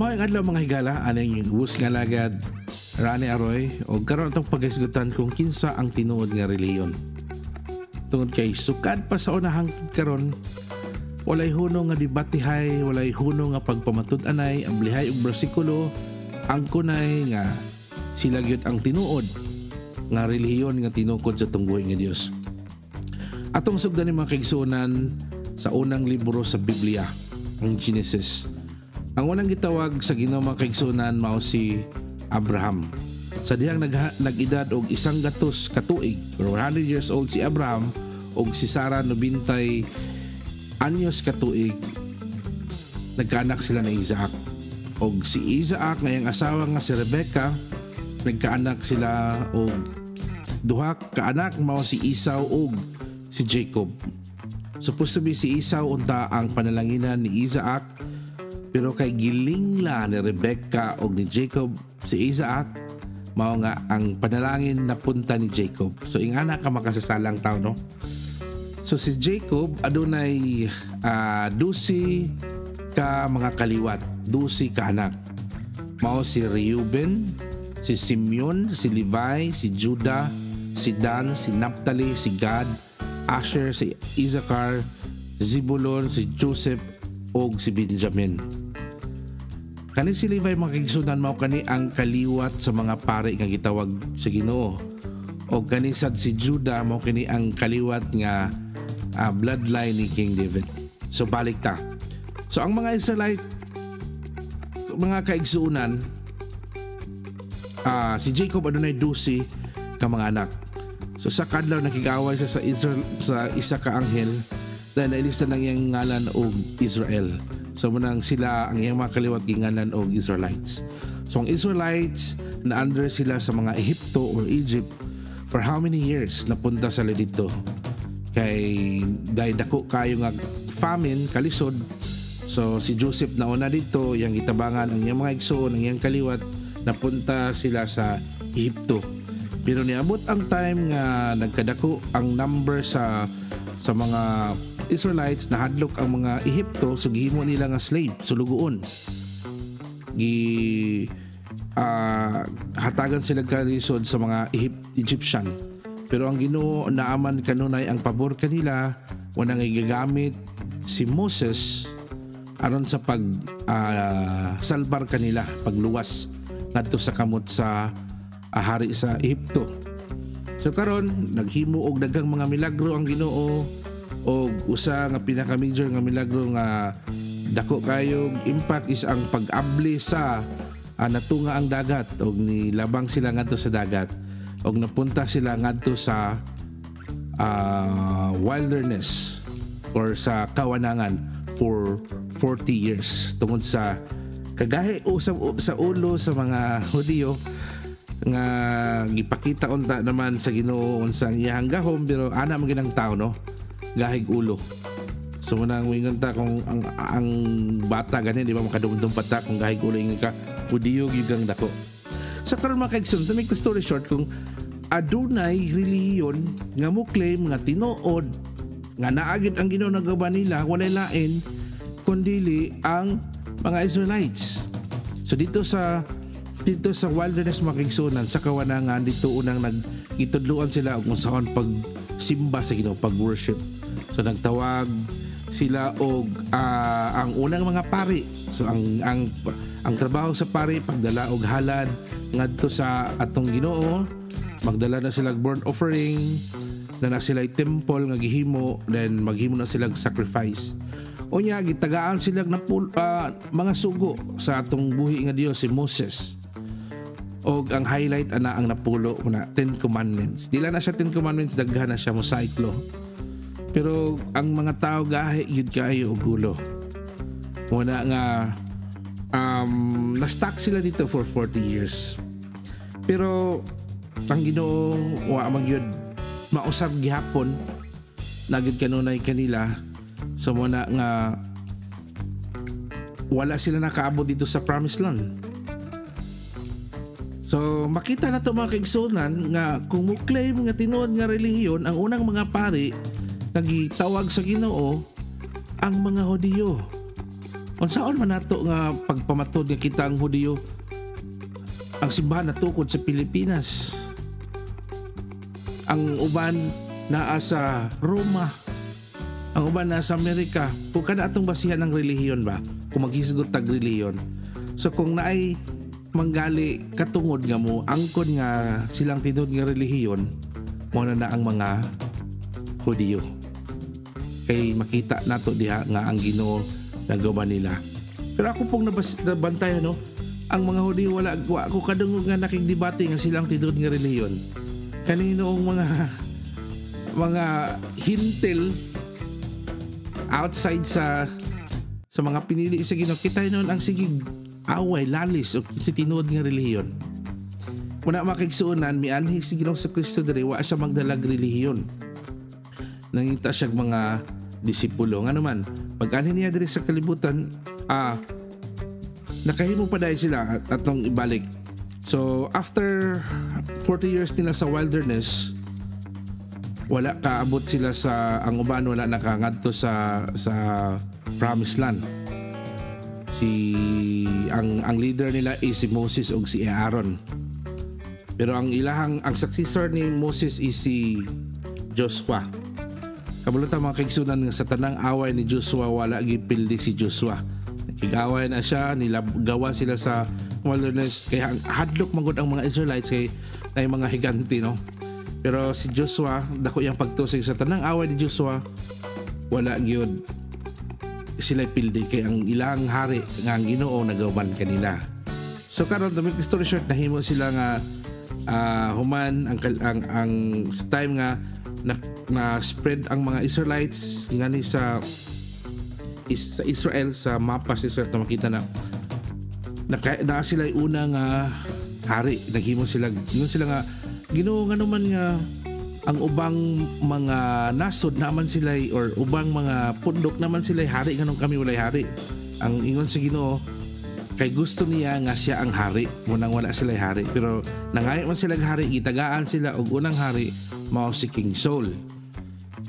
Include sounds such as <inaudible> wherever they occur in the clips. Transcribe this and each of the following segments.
Mao ang adlaw mga higala aning bus nga lagad Rani Aroy o karon atong paghisgutan kung kinsa ang tinuod nga reliyon. Tungod kay sukad pa sa unahang karon walay huno nga debatihay, walay huno nga pagpamatud-anay, ang blihay og bersikulo, ang kunay nga sila gyud ang tinuod nga relihiyon nga tinukod sa tunggoy nga Dios. Atong sugdan ni mga kaigsuonan sa unang libro sa Biblia, ang Genesis. Ang unang gitawag sa Ginoo mga kaigsuonan mao si Abraham. Sa dihang nag nag-edad og isang gatos katuig, 100 years old si Abraham og si Sarah no bintay anyos katuig nagkaanak sila ng Isaac. Og si Isaac ngayang asawa nga si Rebecca nagkaanak sila og duha ka anak mao si Esau og si Jacob. Supposed to be si Esau unta ang panalanginan ni Isaac pero kay gilingla ni Rebecca og ni Jacob si Isaac mao nga ang panalangin na punta ni Jacob. So ing anak ka makasasalang tao no. So si Jacob adunay uh, dusi ka mga kaliwat, dusi ka anak. Mao si Reuben, si Simeon, si Levi, si Judah, si Dan, si Naphtali, si Gad, Asher, si Isaacar, Zebulon, si Joseph, o si Benjamin. Kani si Levi mga kigsunan mao kani ang kaliwat sa mga pare nga gitawag sa Ginoo. O kani sad si Judah mao kini ang kaliwat nga uh, bloodline ni King David. So balik ta. So ang mga Israelite mga kaigsuunan uh, si Jacob adunay dusi ka mga anak. So sa kadlaw nakigaway siya sa Israel sa isa ka anghel dahil nailista ng iyang ngalan og Israel. So munang sila ang iyang mga kaliwat gingalan og Israelites. So ang Israelites na under sila sa mga Ehipto or Egypt for how many years napunta sa dito? Kay dahil dako kayo nga famine, kalisod. So si Joseph na una dito, yang gitabangan ang iyang mga igsoon, ang iyang kaliwat napunta sila sa Ehipto. Pero niabot ang time nga nagkadako ang number sa sa mga Israelites na hadlok ang mga Ehipto so gihimo nila nga slave sulugoon. Gi uh, hatagan sila kalisod sa mga Egypt, Egyptian. Pero ang Ginoo naaman kanunay ang pabor kanila wanang igagamit si Moses aron sa pag uh, salbar kanila pagluwas ngadto sa kamot sa uh, hari sa Ehipto. So karon naghimo og daghang mga milagro ang Ginoo og usa nga pinaka major nga milagro nga dako kayo impact is ang pag-abli sa uh, natunga ang dagat og nilabang sila ngadto sa dagat og napunta sila ngadto sa uh, wilderness or sa kawanangan for 40 years. Tungod sa kagahi usab sa ulo sa mga <laughs> Hudiyo nga gipakita unta naman sa Ginoo unsang iyang gahom pero ana man ginang tao no gahig ulo so muna ang wingon ta kung ang, ang bata gani di ba makadumdum pata kung gahig ulo ingon ka Hudiyo gyud dako sa karon mga kaigsoon to make the story short kung adunay relihiyon nga mo claim nga tinuod nga naagid ang Ginoo nagaban nila walay lain kundili ang mga Israelites. So dito sa dito sa wilderness makigsunan sa kawanangan dito unang nagitudluan sila kung saan pag simba sa Ginoo pag worship. So nagtawag sila og uh, ang unang mga pari. So ang ang ang trabaho sa pari pagdala og halad ngadto sa atong Ginoo, magdala na sila burnt offering, na na sila temple nga gihimo, then maghimo na sila sacrifice. Unya gitagaan sila na uh, mga sugo sa atong buhi nga Dios si Moses. Og ang highlight ana ang napulo na Ten Commandments. Dila na siya Ten Commandments daghan na siya mosaic law. Pero ang mga tao gahi yun kayo gulo. Muna nga um, na-stuck sila dito for 40 years. Pero ang Ginoo wa man gyud mausab gihapon nagid kanunay kanila So muna nga wala sila nakaabot dito sa promised land. So makita na to mga kaigsunan nga kung mo claim nga tinuod nga relihiyon ang unang mga pari nagitawag sa Ginoo ang mga Hudiyo. unsaon man nato nga pagpamatod nga kita ang Hudiyo? Ang simbahan na tukod sa Pilipinas. Ang uban naa sa Roma. Ang uban naa sa Amerika. Kung kada atong basihan ng relihiyon ba? Kung maghisgot tag relihiyon. So kung naay manggali katungod nga mo angkon nga silang tinod nga relihiyon mo na na ang mga Hudiyo kay makita nato diha nga ang Ginoo nagawa nila. Pero ako pong nabas, nabantay no ang mga Hudiyo wala wa ako kadungog nga nakigdebate nga silang tinod nga relihiyon kanino ang mga mga hintil outside sa sa mga pinili sa Ginoo? Kita noon ang sigig away lalis o si tinuod nga relihiyon Muna makigsuunan, mi anhi si Ginoo sa Kristo diri wa siya magdalag relihiyon. Nangita siya mga disipulo nga naman. Pag anhi niya diri sa kalibutan, ah nakahimo pa dahil sila at atong ibalik. So after 40 years nila sa wilderness, wala kaabot sila sa ang uban wala nakangadto sa sa promised land si ang ang leader nila is si Moses ug si Aaron pero ang ilahang ang successor ni Moses is si Joshua kabulota mga kaigsunan sa tanang away ni Joshua wala gipildi si Joshua. Nagkigaway na siya nilagawa sila sa wilderness. Kaya hadlok magod ang mga Israelites kay ay mga higanti no? Pero si Joshua dako yang pagtusig. Sa tanang away ni Joshua wala gyud sila pildi. Kay ang ilang hari nga ang Ginoo nagawan kanila so karon the story short nahimo sila nga uh, human ang, ang ang sa time nga na, na spread ang mga Israelites ngani sa is, sa Israel sa mapa sa Israel na makita na na, na sila una nga hari. Naghimo sila yun sila nga Ginoo nga naman nga ang ubang mga nasod naman sila or ubang mga pundok naman sila hari nganong kami walay hari. Ang ingon sa Ginoo kay gusto niya nga siya ang hari munang wala sila hari. Pero nangayo man sila hari gitagaan sila og unang hari mao si King Saul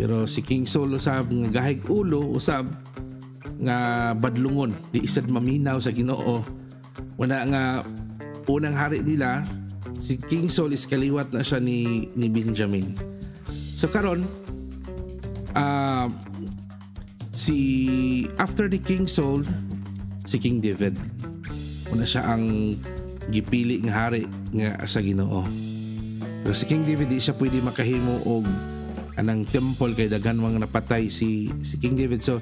pero si King Saul usab nga gahig ulo usab nga badlungon di isad maminaw sa Ginoo. Wala nga unang hari nila si King Saul is kaliwat na siya ni ni Benjamin. So karon uh, si after the King Saul si King David. Una siya ang gipili nga hari nga sa Ginoo. Pero si King David di siya pwede makahimo og anang temple kay daghan mga napatay si si King David. So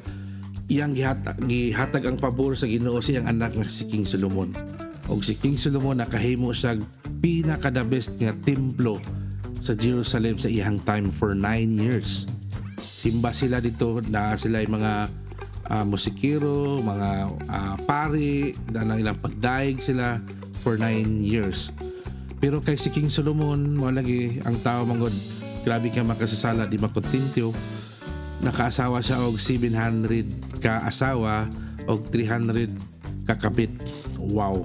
iyang gihatag, gihatag ang pabor sa Ginoo siyang anak nga si King Solomon. Og si King Solomon nakahimo siya pinaka the best nga templo sa Jerusalem sa iyang time for 9 years. Simba sila dito na sila yung mga uh, musikero mga uh, pari na nang ilang pagdaig sila for 9 years. Pero kay si King Solomon mo lagi ang tao mangod grabe ka makasasala di makontintyo nakaasawa siya og 700 ka asawa og 300 kakabit wow.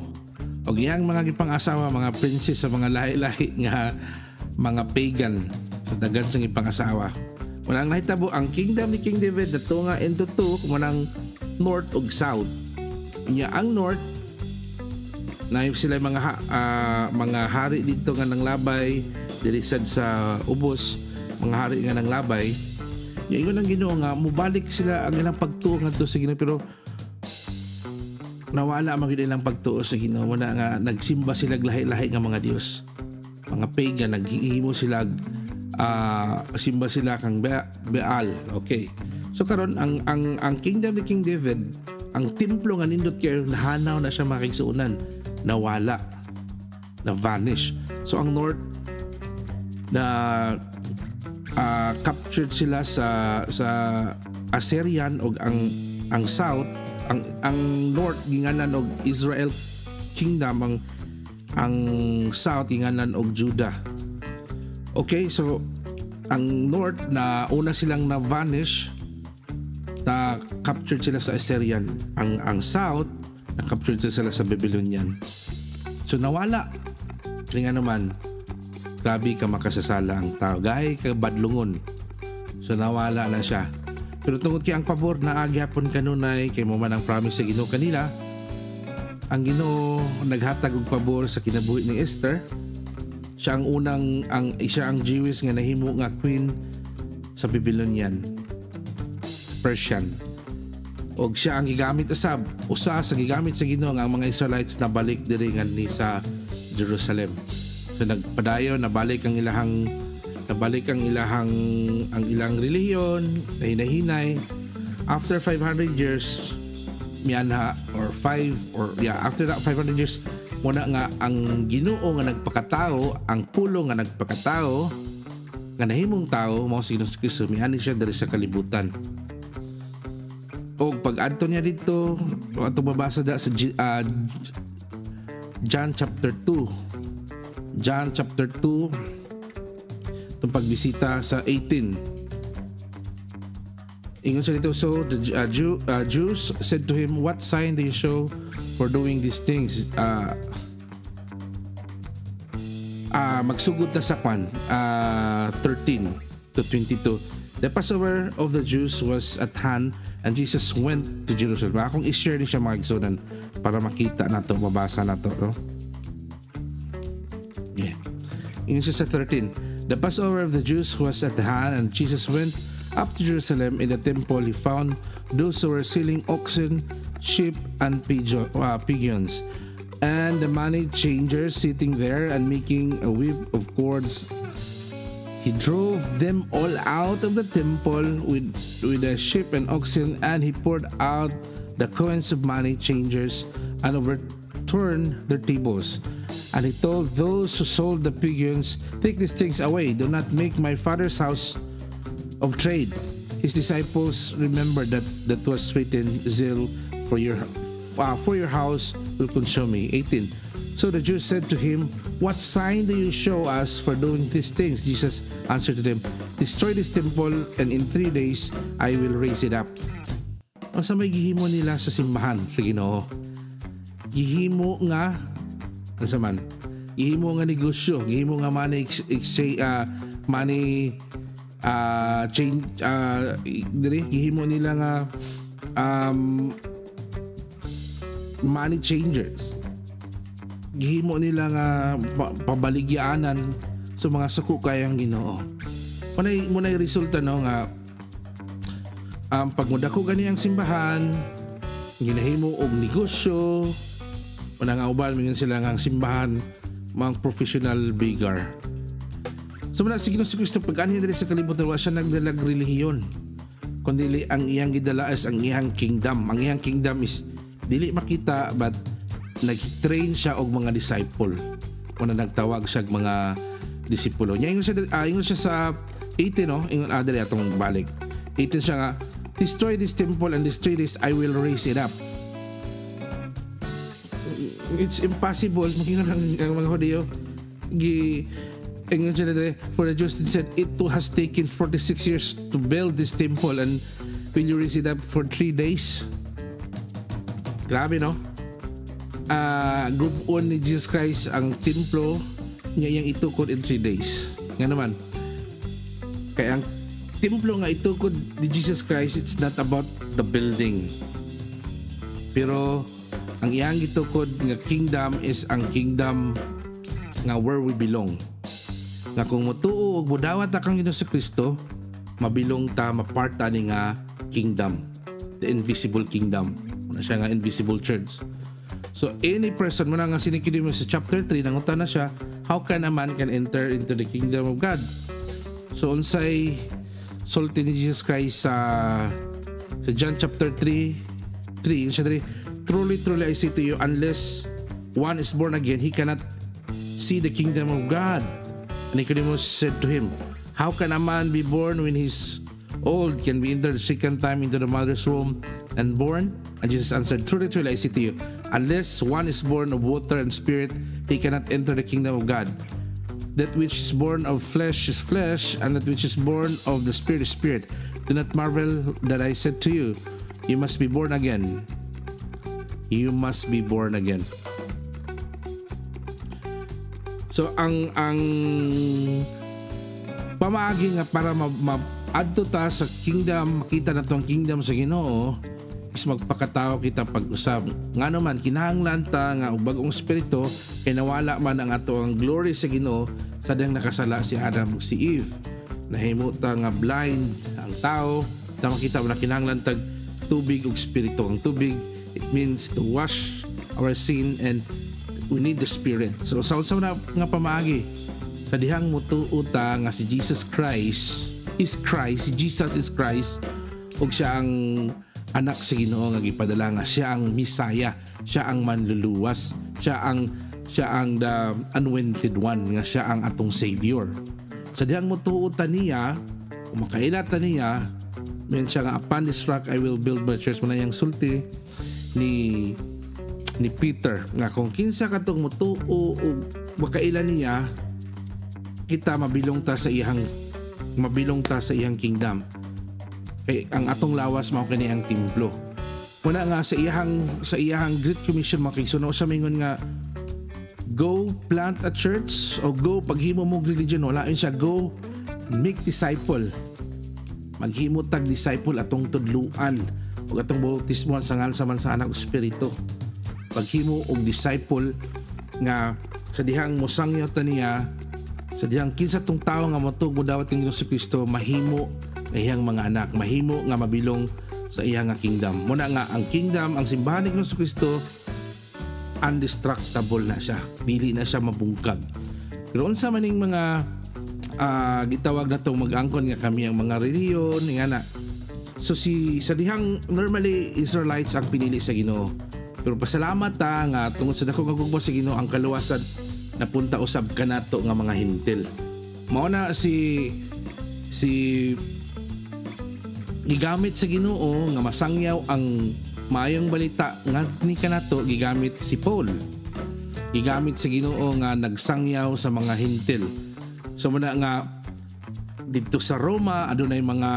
Og iyang mga gipang-asawa mga princess sa mga lahi-lahi nga mga pagan sa dagan sa gipang-asawa. Muna ang nahitabo ang kingdom ni King David na nga into two kumunang north ug south. Nya ang north na sila mga ha, uh, mga hari dito nga nang diri sad sa ubos mga hari nga nang labay. Nya ingon ang Ginoo nga mubalik sila ang ilang pagtuo ngadto sa Ginoo pero nawala man gid ilang pagtuo sa Ginoo. Mo nga nagsimba sila lahi-lahi nga mga dios mga pagan naghihimo sila uh, simba sila kang Baal okay. So karon ang ang ang kingdom ni King David ang templo nga nindot kay nahanaw na siya makigsuunan nawala. Na vanish. So ang north na uh, captured sila sa sa Assyrian og ang ang south ang ang north ginganan og Israel kingdom ang ang south ginganan og Judah. Okay so ang north na una silang na vanish na captured sila sa Assyrian ang ang south na captured sila sa Babylonian. So nawala. Kaya naman grabe ka makasasala ang tao gay ka badlungon so nawala na siya Pero tungod kay ang pabor na agyapon kanunay kay mo man ang promise sa Ginoo kanila, ang Ginoo naghatag og pabor sa kinabuhi ni Esther. Siya ang unang ang siya ang Jewish nga nahimo nga queen sa Babylonian. Persian. Og siya ang gigamit usab, usa sa gigamit sa Ginoo nga ang mga Israelites na balik diri ni sa Jerusalem. So nagpadayon nabalik ang ilahang nabalik ang ilahang ang ilang relihiyon, hinahinay. After 500 years, mianha or 5 or yeah, after that 500 years, muna nga ang Ginoo nga nagpakatao, ang pulo nga nagpakatao, nga nahimong tao, mo si Jesus Kristo, miani siya diri sa kalibutan. O pag adto niya dito, ato mabasa da sa uh, John chapter 2. John chapter 2 itong pagbisita sa 18. Ingon siya dito, so the uh, Jew, uh, Jews said to him, What sign do you show for doing these things? Uh, uh, magsugod na sa kwan, uh, 13 to 22. The Passover of the Jews was at hand and Jesus went to Jerusalem. Akong i-share din siya mga para makita na to, mabasa na to. No? Ingon siya 13. The Passover of the Jews was at hand, and Jesus went up to Jerusalem. In the temple, he found those who were selling oxen, sheep, and uh, pigeons, and the money changers sitting there and making a whip of cords. He drove them all out of the temple with, with the sheep and oxen, and he poured out the coins of money changers and overturned their tables. And he told those who sold the pigeons, Take these things away. Do not make my father's house of trade. His disciples remembered that that was written, Zeal for your uh, for your house will consume me. 18. So the Jews said to him, What sign do you show us for doing these things? Jesus answered to them, Destroy this temple, and in three days I will raise it up. Ang sa may gihimo nila sa simbahan sa Ginoo. Gihimo nga Asa man? Gihimo nga negosyo, gihimo nga money exchange uh, money uh, change uh, diri gihimo nila nga um, money changers. Gihimo nila nga pabaligyaanan sa mga suko kayang Ginoo. Munay munay resulta no nga um, pag mudako gani ang simbahan, ginahimo og negosyo, Una nga uban mingon sila nga simbahan mga professional beggar. Sa so, mga sige si Kristo pag anhi sa kalibutan wa siya nagdalag relihiyon. Kundi ang iyang gidala is ang iyang kingdom. Ang iyang kingdom is dili makita but nag-train siya og mga disciple. Una nagtawag siya og mga disipulo. Nya ingon siya uh, ingon siya sa 18 no, ingon adre ah, atong balik. 18 siya nga destroy this temple and destroy this I will raise it up it's impossible. Makingan ang, ang mga Hodeo gi English for the Jews said it has taken 46 years to build this temple and will you raise it up for 3 days? Grabe no? Uh, group 1 ni Jesus Christ ang templo niya yang itukod in 3 days. Nga naman. Kaya ang templo nga itukod ni Jesus Christ it's not about the building. Pero ang iyang gitukod nga kingdom is ang kingdom nga where we belong. Nga kung motuo og modawat ta kang Ginoong Kristo, mabilong ta maparta ni nga kingdom, the invisible kingdom. Una siya nga invisible church. So any person mo na nga sinikili mo sa chapter 3 nangutan na siya, how can a man can enter into the kingdom of God? So unsay sulti ni Jesus Christ sa sa John chapter 3 3 siya Truly, truly, I say to you, unless one is born again, he cannot see the kingdom of God. And Nicodemus said to him, How can a man be born when he's old? Can be entered the second time into the mother's womb and born? And Jesus answered, Truly, truly, I say to you, unless one is born of water and spirit, he cannot enter the kingdom of God. That which is born of flesh is flesh, and that which is born of the spirit is spirit. Do not marvel that I said to you, You must be born again you must be born again. So ang ang pamaagi nga para ma, ma, adto ta sa kingdom makita na tong kingdom sa Ginoo is magpakatao kita pag-usab. Nga naman kinahanglan ta nga bagong espiritu kay nawala man ang ato ang glory sa Ginoo sa dang nakasala si Adam ug si Eve. Nahimo ta nga blind ang tao ta makita na kinahanglan tag tubig ug espiritu. Ang tubig it means to wash our sin and we need the spirit. So sa so, na nga pamaagi. Sa dihang mutuuta nga si Jesus Christ is Christ, Jesus is Christ ug siya ang anak sa Ginoo nga gipadala nga siya ang Misaya, siya ang manluluwas, siya ang siya ang the anointed one nga siya ang atong savior. Sa dihang mutuutan niya, kung makailatan niya, men siya nga upon this rock I will build my church. Man yang sulti ni ni Peter nga kung kinsa katong mutuo o makailan niya kita mabilong ta sa iyang mabilong ta sa iyang kingdom. Kay ang atong lawas mao kani ang templo. Muna nga sa iyang sa iyang Great Commission makigsuno sa mingon nga go plant a church o go paghimo mo religion wala siya go make disciple maghimo tag disciple atong tudluan ug atong bautismo sa ngal sa man sa anak espiritu. Paghimo og disciple nga sa dihang mosangyo ta niya sa dihang kinsa tong tawo nga motug mo dawat ning Hesus Kristo mahimo nga iyang mga anak mahimo nga mabilong sa iyang nga kingdom. Muna nga ang kingdom ang simbahan ni Hesus Kristo undestructible na siya. Dili na siya mabungkag. Pero unsa maning mga uh, gitawag na tong mag-angkon nga kami ang mga reliyon nga na so si sa dihang normally Israelites ang pinili sa Ginoo. Pero pasalamat ta nga tungod sa dako nga gugma sa Ginoo ang kaluwasan napunta usab kanato nga mga hintil. Mao na si si gigamit sa Ginoo nga masangyaw ang maayong balita nga ni kanato gigamit si Paul. Gigamit sa Ginoo nga nagsangyaw sa mga hintil. So muna nga dito sa Roma adunay mga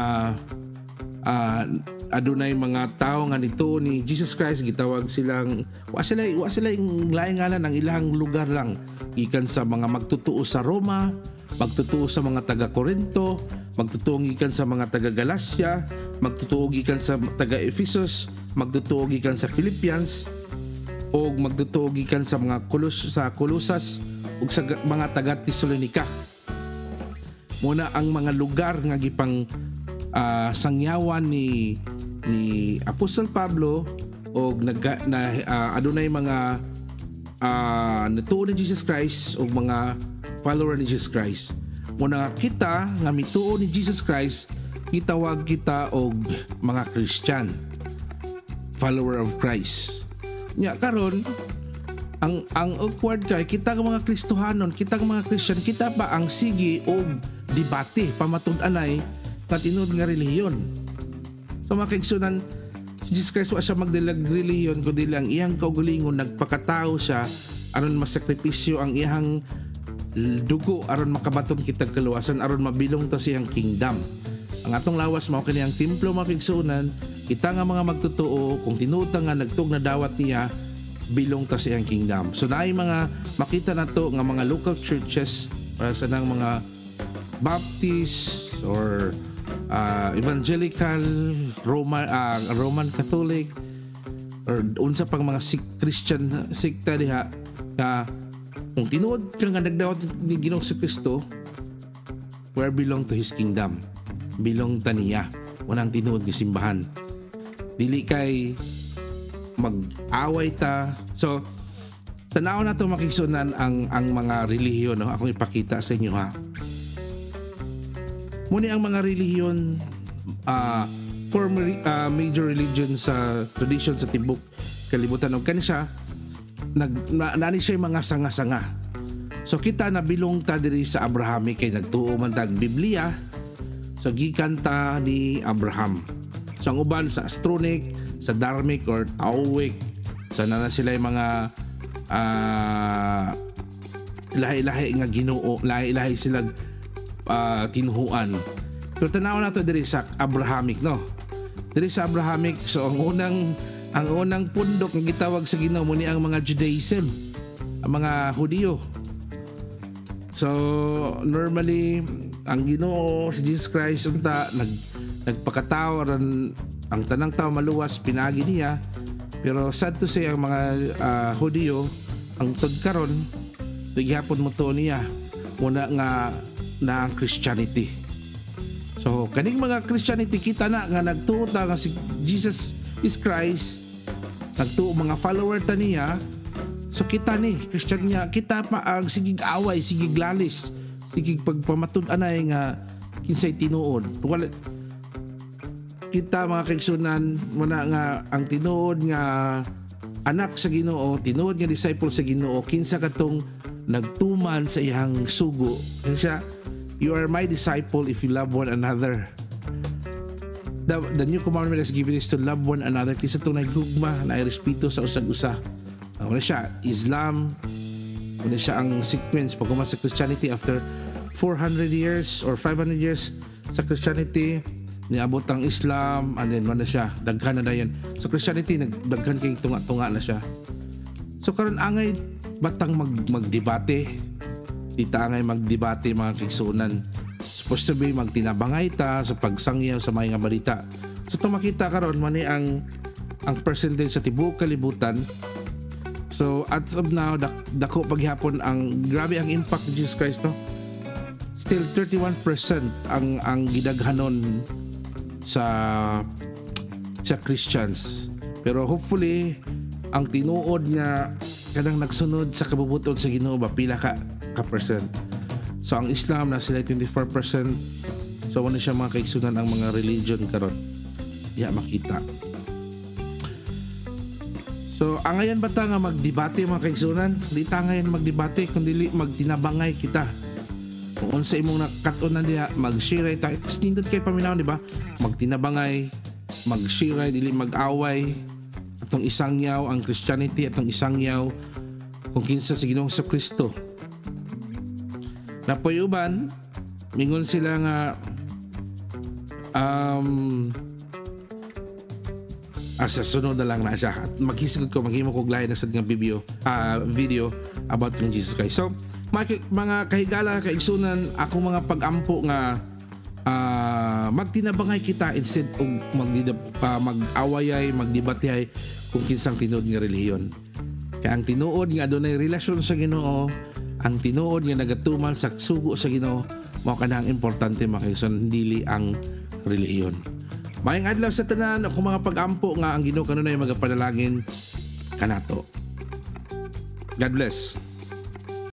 uh, adunay mga tao nga nito ni Jesus Christ gitawag silang wa sila wa sila laing ngalan ang ilang lugar lang. Gikan sa mga magtutuo sa Roma magtutuo sa mga taga Corinto magtutuo gikan sa mga taga Galacia magtutuo gikan sa taga Ephesus magtutuo gikan sa Philippians o magtutuo gikan sa mga Kolos sa Kolosas ug sa mga taga Tesalonika muna ang mga lugar nga gipang uh, sangyawan ni ni Apostol Pablo o nag na uh, adunay mga uh, natuo ni Jesus Christ o mga follower ni Jesus Christ. Muna kita nga mituo ni Jesus Christ, gitawag kita og mga Christian, follower of Christ. Nya karon ang ang awkward kay kita nga mga Kristohanon, kita nga mga Christian, kita pa ang sige og debate pamatud-anay nga tinud nga relihiyon So makigsunan si Jesus Christ wa siya magdalag reliyon kundi lang iyang kaugalingon nagpakatao siya aron masakripisyo ang iyang dugo aron makabaton kitag kaluwasan aron mabilong ta siyang kingdom. Ang atong lawas mao kini ang templo makigsunan kita nga mga magtotoo kung tinuta nga nagtug na dawat niya bilong ta siyang kingdom. So naay mga makita nato nga mga local churches para sa nang mga Baptist or uh, evangelical Roman uh, Roman Catholic or unsa pang mga Sikh Christian sekta diha ka kung tinuod ka nga nagdawat ni Ginoong si Kristo where belong to his kingdom? Belong taniya unang tinuod ni simbahan. Dili kay mag-away ta. So tanaw na to makigsunan ang ang mga relihiyon no? Akong ipakita sa inyo ha Muni ang mga relihiyon uh, for uh, major religion sa tradition sa tibok kalibutan og kani siya nag na, siya mga sanga-sanga. So kita na bilong ta diri sa Abrahamic kay nagtuo man tag Biblia. So gikan ta ni Abraham. So ang uban sa Astronic, sa Dharmic or Taoic. So na, na sila yung mga uh, lahi-lahi nga Ginoo, lahi-lahi sila uh, tinuhuan. Pero tanaw na to diri sa Abrahamic no. Diri sa Abrahamic so ang unang ang unang pundok nga gitawag sa Ginoo ni ang mga Judaism, ang mga Hudiyo. So normally ang Ginoo si Jesus Christ unta nag nagpakatao ron ang tanang tao maluwas pinagi niya pero sad to say ang mga ah, Hudyo ang tugkaron nagyapon mo to niya muna nga na ang Christianity. So kaning mga Christianity kita na nga nagtuo nga si Jesus is Christ. Nagtuo mga follower ta niya. So kita ni Christian niya kita pa ang sigig away sigig lalis sigig pagpamatud-anay nga kinsay tinuod. Wala kita mga kaigsunan muna nga ang tinuod nga anak sa Ginoo tinuod nga disciple sa Ginoo kinsa katong nagtuman sa iyang sugo. Kinsa you are my disciple if you love one another. The, the new commandment is given is to love one another. Kinsa itong naghugma na respeto sa usag-usa. Uh, wala siya Islam wala siya ang sequence. Pag sa Christianity after 400 years or 500 years sa Christianity niabot ang Islam and then ano siya daghan na dayon. So Christianity nagdaghan kay tunga-tunga na siya. So karon angay batang mag magdebate dita angay magdebate mga kigsunan supposed to be magtinabangay ta sa pagsangyaw sa mga balita so to makita karon man ang ang percentage sa tibuok kalibutan so as of now dak, dako paghapon ang grabe ang impact ni Jesus Christ no still 31% ang ang gidaghanon sa sa Christians. Pero hopefully ang tinuod nga kanang nagsunod sa kabubuton sa Ginoo ba pila ka. So ang Islam na sila 24%. So wala siya mga kaigsunan ang mga religion karon. Ya makita. So ang ngayon bata nga magdebate mga kaigsunan, di ta ngayon magdebate kundi magtinabangay kita. Kung unsa imong nakatunan diha mag-share kasi nindot kay paminaw di ba? Magtinabangay mag-share dili mag-away. Atong isang yaw ang Christianity atong isang yaw. Kung kinsa sa Ginoong sa Kristo napoy uban mingon sila nga um asa sunod na lang na siya. At maghisgod ko maghimo ko glay na sa nga video uh, video about yung Jesus Christ. So mga, mga kahigala kaigsunan ako mga pagampo nga uh, magtinabangay kita instead og magdidab, uh, mag-awayay magdebatehay kung kinsang tinuod nga relihiyon. Kaya ang tinuod nga adunay relasyon sa Ginoo ang tinuod nga nagatuman sa sugo sa Ginoo mao kana ang importante mga dili ang relihiyon. Mayang adlaw sa tanan ako mga pagampo nga ang Ginoo kanunay magapanalangin kanato. God bless